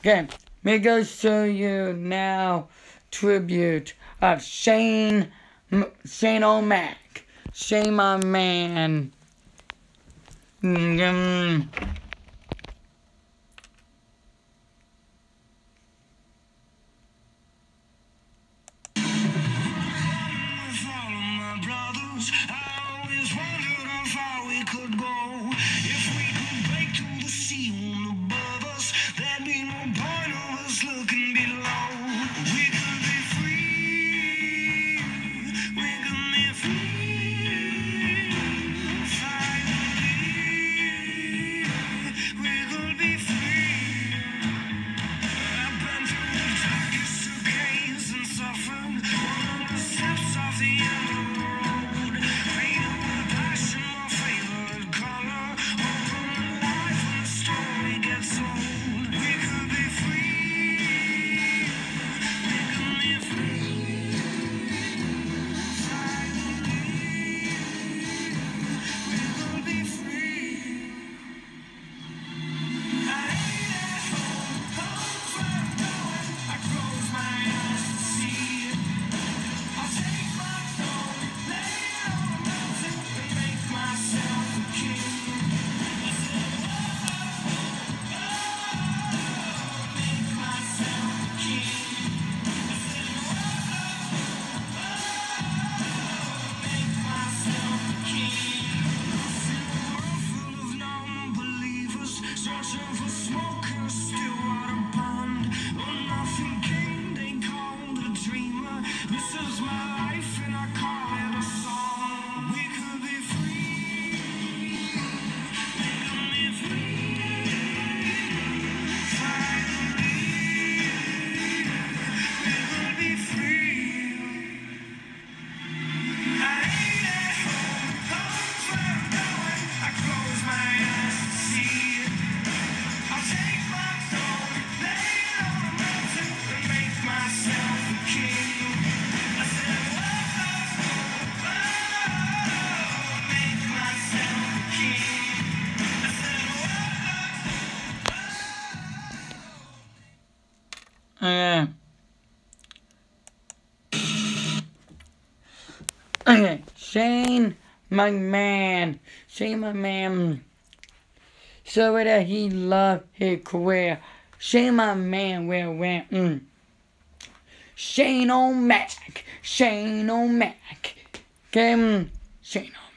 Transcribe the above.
Okay, me go show you now tribute of Shane M Shane O'Mac. Shane McMahon. Mm -hmm. see you. Okay. Okay, Shane, McMahon. Shane, McMahon. So that he loved his career. Shane, McMahon, where went. Mm. Shane O'Mac. Shane O'Mac. Okay, mm. Shane O'Mac.